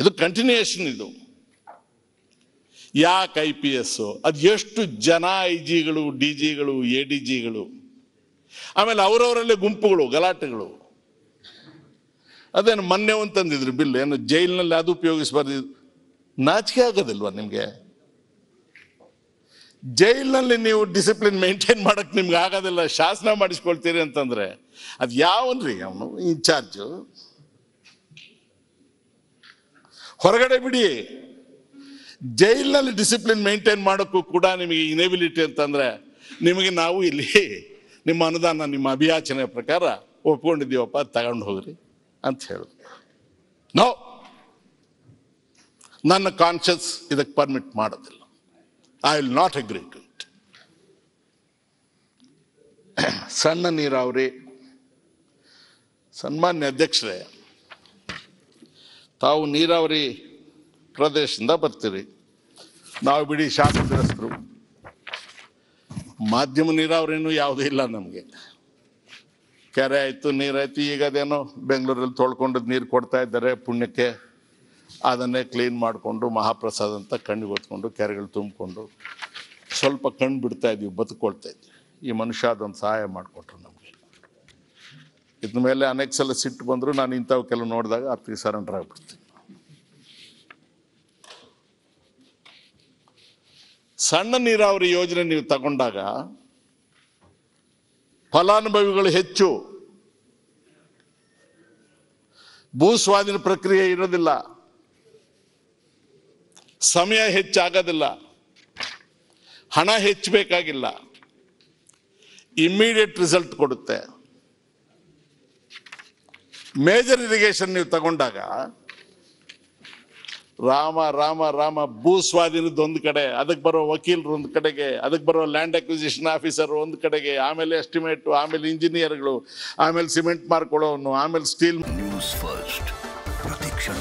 ಇದು ಕಂಟಿನ್ಯೂಯೇಷನ್ ಇದು. ಯಾಕೆ ಐ ಪಿ ಎಸ್ ಅದು ಎಷ್ಟು ಜನ ಐ ಜಿಗಳು ಡಿ ಜಿಗಳು ಎ ಡಿ ಜಿಗಳು ಆಮೇಲೆ ಅವರವರಲ್ಲೇ ಗುಂಪುಗಳು, ಗಲಾಟೆಗಳು. ಅದೇನು ಮೊನ್ನೆ ಒಂದು ತಂದಿದ್ರು ಬಿಲ್, ಏನು ಜೈಲಿನಲ್ಲಿ ಅದು ಉಪಯೋಗಿಸಬಾರ್ದು. ನಾಚಿಕೆ ಆಗೋದಿಲ್ವಾ ನಿಮಗೆ? ಜೈಲಿನಲ್ಲಿ ನೀವು ಡಿಸಿಪ್ಲಿನ್ ಮೇಂಟೈನ್ ಮಾಡಕ್ ನಿಮ್ಗೆ ಆಗೋದಿಲ್ಲ, ಶಾಸನ ಮಾಡಿಸ್ಕೊಳ್ತೀರಿ ಅಂತಂದ್ರೆ, ಅದು ಯಾವನ್ರಿ ಅವನು ಇನ್ಚಾರ್ಜು ಹೊರಗಡೆ ಬಿಡಿ. ಜೈಲಿನಲ್ಲಿ ಡಿಸಿಪ್ಲಿನ್ ಮೇಂಟೈನ್ ಮಾಡೋಕ್ಕೂ ಕೂಡ ನಿಮಗೆ ಇನೇಬಿಲಿಟಿ ಅಂತಂದ್ರೆ ನಿಮಗೆ ನಾವು ಇಲ್ಲಿ ನಿಮ್ಮ ಅನುದಾನ, ನಿಮ್ಮ ಅಭಿಯಾಚನೆ ಪ್ರಕಾರ ಒಪ್ಕೊಂಡಿದ್ದೀವಪ್ಪ ತಗೊಂಡು ಹೋಗ್ರಿ ಅಂತ ಹೇಳಿ ನೋ ನನ್ನ ಕಾನ್ಷಿಯಸ್ ಇದಕ್ಕೆ ಪರ್ಮಿಟ್ ಮಾಡೋದಿಲ್ಲ. I will not agree to it ಸಣ್ಣ ನೀರಾವರಿ, ಸನ್ಮಾನ್ಯ ಅಧ್ಯಕ್ಷರೇ ತಾವು ನೀರಾವರಿ ಪ್ರದೇಶದಿಂದ ಬರ್ತೀರಿ. ನಾವು ಬಿಡಿ ಶಾಸಕರಸ್ತರು ಮಾಧ್ಯಮ ನೀರಾವರಿನೂ ಯಾವುದೂ ಇಲ್ಲ ನಮಗೆ. ಕೆರೆ ಆಯಿತು ನೀರಾಯಿತು ಈಗ ಅದೇನೋ ಬೆಂಗಳೂರಲ್ಲಿ ತೊಳ್ಕೊಂಡು ನೀರು ಕೊಡ್ತಾ ಇದ್ದಾರೆ ಪುಣ್ಯಕ್ಕೆ. ಅದನ್ನೇ ಕ್ಲೀನ್ ಮಾಡಿಕೊಂಡು ಮಹಾಪ್ರಸಾದ ಅಂತ ಕಣ್ಣಿಗೆ ಹೊತ್ಕೊಂಡು ಕೆರೆಗಳು ತುಂಬಿಕೊಂಡು ಸ್ವಲ್ಪ ಕಣ್ಣು ಬಿಡ್ತಾ ಇದ್ವಿ, ಬದುಕೊಳ್ತಾ ಇದ್ವಿ. ಈ ಮನುಷ್ಯ ಅದೊಂದು ಸಹಾಯ ಮಾಡಿಕೊಟ್ರು ನಮಗೆ. ಇದ್ರ ಮೇಲೆ ಅನೇಕ ಸಲ ಸಿಟ್ಟು ಬಂದರೂ ನಾನು ಇಂಥವು ಕೆಲವು ನೋಡಿದಾಗ ಅರ್ಥ ಸರೆಂಡರ್ ಆಗ್ಬಿಡ್ತೀನಿ ಸಣ್ಣ ನೀರಾವರಿ ಯೋಜನೆ ನೀವು ತಗೊಂಡಾಗ ಫಲಾನುಭವಿಗಳು ಹೆಚ್ಚು. ಭೂ ಸ್ವಾಧೀನ ಪ್ರಕ್ರಿಯೆ ಇರೋದಿಲ್ಲ. ಸಮಯ ಹೆಚ್ಚಾಗೋದಿಲ್ಲ. ಹಣ ಹೆಚ್ಚಬೇಕಾಗಿಲ್ಲ. ಇಮ್ಮಿಡಿಯೇಟ್ ರಿಸಲ್ಟ್ ಕೊಡುತ್ತೆ. ಮೇಜರ್ ಇರಿಗೇಷನ್ ನೀವು ತಗೊಂಡಾಗ ರಾಮ ರಾಮ ರಾಮ ಭೂ ಸ್ವಾಧೀನದ ಒಂದು ಕಡೆ, ಅದಕ್ಕೆ ಬರೋ ವಕೀಲರು ಒಂದು ಕಡೆಗೆ, ಅದಕ್ಕೆ ಬರೋ ಲ್ಯಾಂಡ್ ಅಕ್ವಿಸಿಷನ್ ಆಫೀಸರ್ ಒಂದು ಕಡೆಗೆ, ಆಮೇಲೆ ಎಸ್ಟಿಮೇಟ್ ಆಮೇಲೆ ಇಂಜಿನಿಯರ್ಗಳು ಆಮೇಲೆ ಸಿಮೆಂಟ್ ಮಾರ್ಕೊಳ್ಳೋನು ಆಮೇಲೆ ಸ್ಟೀಲ್ ನ್ಯೂಸ್ ಫಸ್ಟ್ ಪ್ರತಿಕ್ಷಣ.